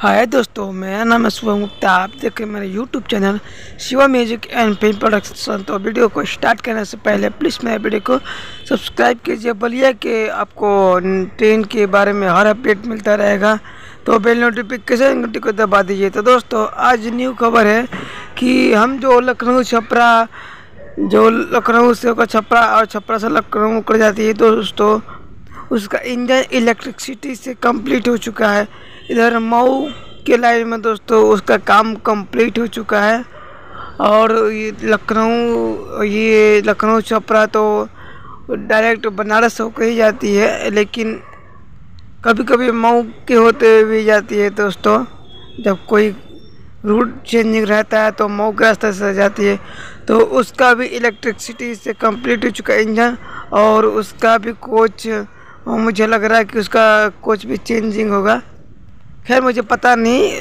हाय दोस्तों, मेरा नाम है शुभम गुप्ता। आप देख मेरे YouTube channel Shiva music and film production तो वीडियो को स्टार्ट करने से पहले प्लीज़ मेरे वीडियो को सब्सक्राइब कीजिए। बोलिए कि आपको ट्रेन के बारे में हर अपडेट मिलता रहेगा। तो बेल नोटिफिकेशन घंटी को दबा दीजिए। तो दोस्तों, आज न्यू खबर है कि हम जो लखनऊ छपरा, जो लखनऊ से होकर छपरा और छपरा से लखनऊ कर जाती है दोस्तों, उसका इंजन इलेक्ट्रिसिटी से कंप्लीट हो चुका है। इधर मऊ के लाइन में दोस्तों उसका काम कंप्लीट हो चुका है। और ये लखनऊ ये लखनऊ छपरा तो डायरेक्ट बनारस होकर ही जाती है, लेकिन कभी कभी मऊ के होते हुए भी जाती है दोस्तों। जब कोई रूट चेंजिंग रहता है तो मऊ के रास्ते से जाती है। तो उसका भी इलेक्ट्रिसिटी से कंप्लीट हो चुका इंजन और उसका भी कोच मुझे लग रहा है कि उसका कोच भी चेंजिंग होगा। खैर, मुझे पता नहीं,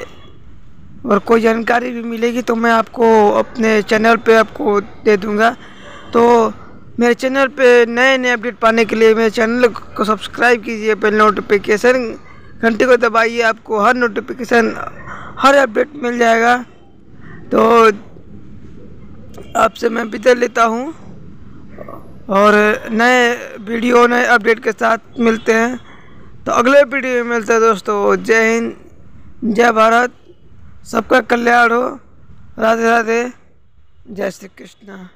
और कोई जानकारी भी मिलेगी तो मैं आपको अपने चैनल पे आपको दे दूँगा। तो मेरे चैनल पे नए नए अपडेट पाने के लिए मेरे चैनल को सब्सक्राइब कीजिए, बेल नोटिफिकेशन घंटे को दबाइए, आपको हर नोटिफिकेशन, हर अपडेट मिल जाएगा। तो आपसे मैं विदा लेता हूँ, और नए वीडियो, नए अपडेट के साथ मिलते हैं। तो अगले वीडियो में मिलते हैं दोस्तों। जय हिंद, जय भारत। सबका कल्याण हो। राधे राधे। जय श्री कृष्णा।